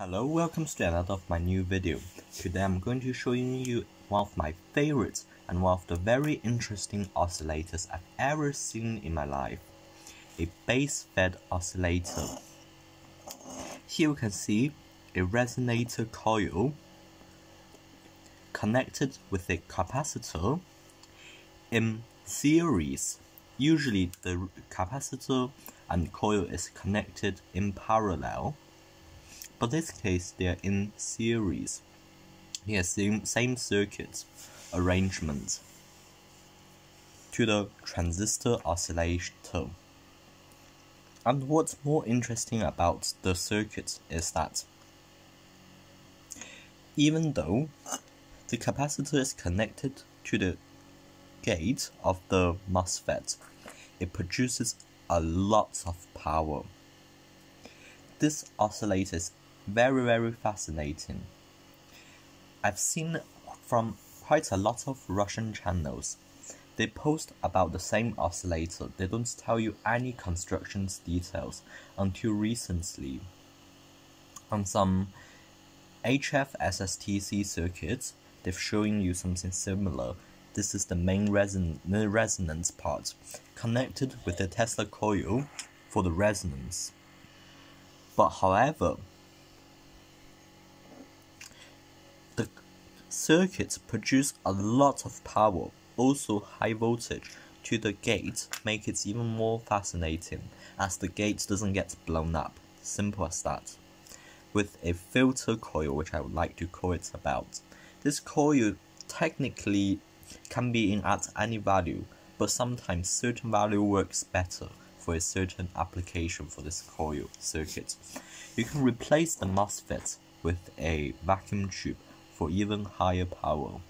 Hello, welcome to another of my new video. Today I'm going to show you one of my favorites and one of the very interesting oscillators I've ever seen in my life. A base-fed oscillator. Here you can see a resonator coil connected with a capacitor in series. Usually the capacitor and coil is connected in parallel but this case they are in series. Here same, same circuit arrangement to the transistor oscillator. And what's more interesting about the circuit is that even though the capacitor is connected to the gate of the MOSFET, it produces a lot of power. This oscillator is very very fascinating. I've seen from quite a lot of Russian channels. They post about the same oscillator. They don't tell you any construction details until recently. On some HF SSTC circuits, they've shown you something similar. This is the main reson the resonance part, connected with the Tesla coil for the resonance. But however, Circuits produce a lot of power, also high voltage, to the gate make it even more fascinating as the gate doesn't get blown up. Simple as that. With a filter coil, which I would like to call it about. This coil technically can be in at any value, but sometimes certain value works better for a certain application for this coil circuit. You can replace the MOSFET with a vacuum tube for even higher power.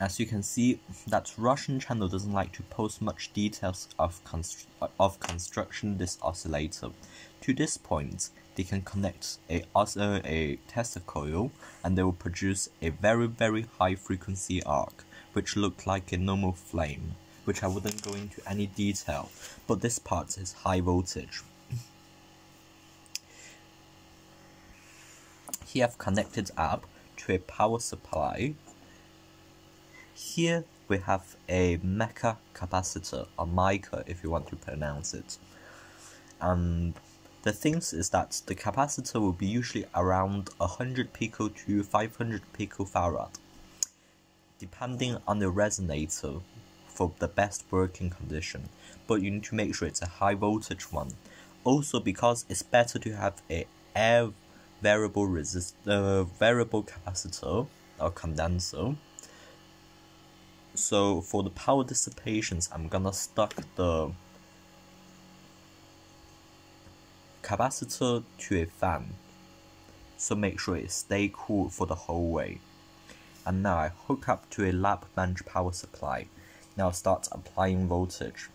As you can see, that Russian channel doesn't like to post much details of, const of construction this oscillator. To this point, they can connect a, also a Tesla coil and they will produce a very very high frequency arc which look like a normal flame, which I wouldn't go into any detail, but this part is high voltage. Here I've connected up to a power supply. Here we have a mecha capacitor, or mica if you want to pronounce it. And the things is that the capacitor will be usually around 100 pico to 500 picofarad, depending on the resonator for the best working condition. But you need to make sure it's a high voltage one. Also because it's better to have a air variable resist uh, variable capacitor or condenser. So for the power dissipations, I'm gonna stuck the capacitor to a fan. So make sure it stay cool for the whole way. And now I hook up to a lab bench power supply. Now start applying voltage.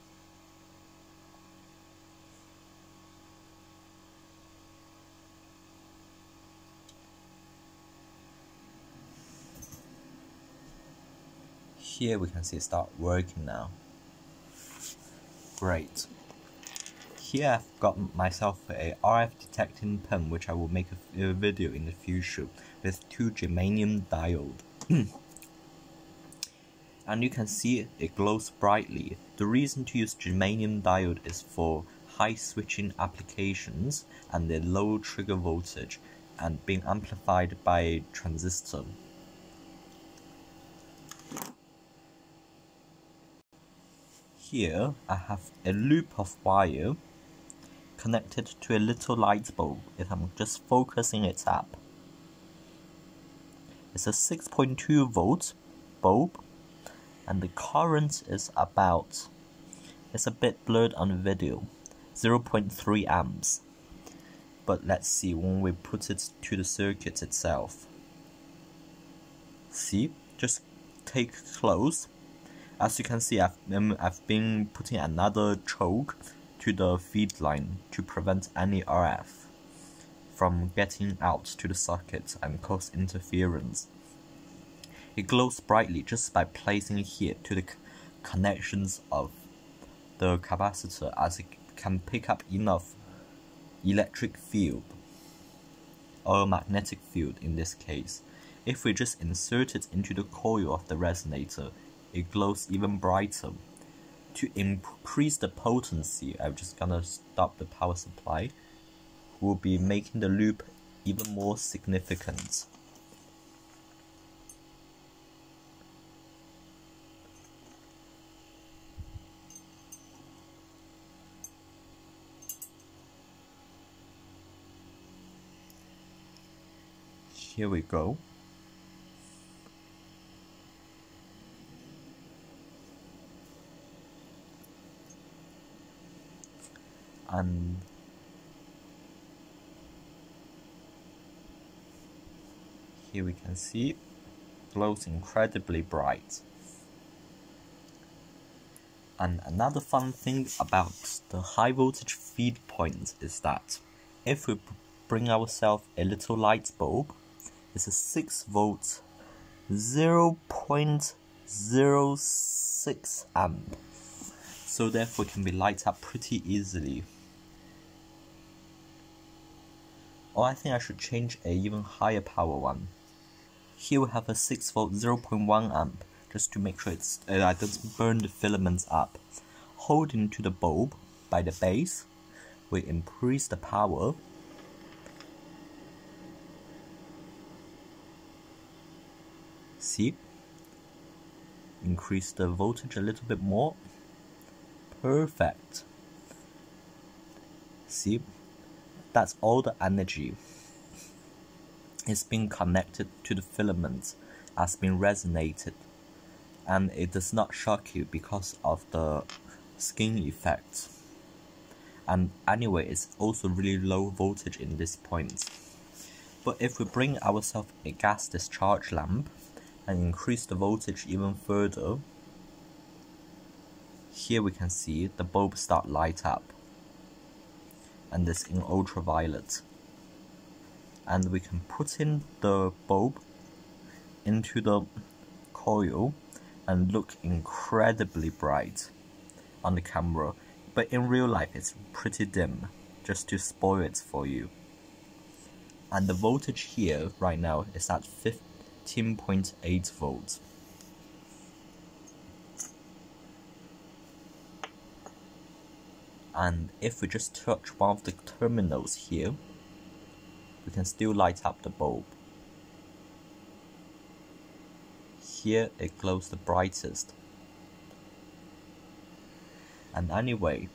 Here we can see it start working now. Great. Here I've got myself a RF detecting pen which I will make a, video in the future with two germanium diode. and you can see it glows brightly. The reason to use germanium diode is for high switching applications and the low trigger voltage and being amplified by a transistor. Here I have a loop of wire connected to a little light bulb if I'm just focusing it up. It's a 6.2 volt bulb and the current is about, it's a bit blurred on video, 0.3 amps. But let's see when we put it to the circuit itself. See, just take close as you can see, I've, um, I've been putting another choke to the feed line to prevent any RF from getting out to the circuit and cause interference. It glows brightly just by placing it here to the connections of the capacitor as it can pick up enough electric field or magnetic field in this case. If we just insert it into the coil of the resonator, it glows even brighter. To increase the potency, I'm just gonna stop the power supply. We'll be making the loop even more significant. Here we go. And here we can see it glows incredibly bright. And another fun thing about the high voltage feed point is that if we bring ourselves a little light bulb it's a 6 volt 0.06 amp so therefore it can be light up pretty easily or I think I should change a even higher power one. Here we have a 6 volt 0.1 amp just to make sure it's uh, it doesn't burn the filaments up. Holding to the bulb by the base we increase the power. See? Increase the voltage a little bit more. Perfect. See that's all the energy. Is being connected to the filament has been resonated. And it does not shock you because of the skin effect. And anyway it's also really low voltage in this point. But if we bring ourselves a gas discharge lamp and increase the voltage even further, here we can see the bulb start light up and this in ultraviolet. And we can put in the bulb into the coil and look incredibly bright on the camera. But in real life it's pretty dim just to spoil it for you. And the voltage here right now is at 15.8 volts. And if we just touch one of the terminals here, we can still light up the bulb. Here it glows the brightest. And anyway,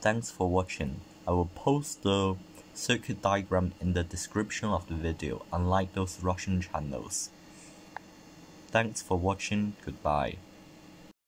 thanks for watching. I will post the circuit diagram in the description of the video unlike those Russian channels. Thanks for watching, goodbye.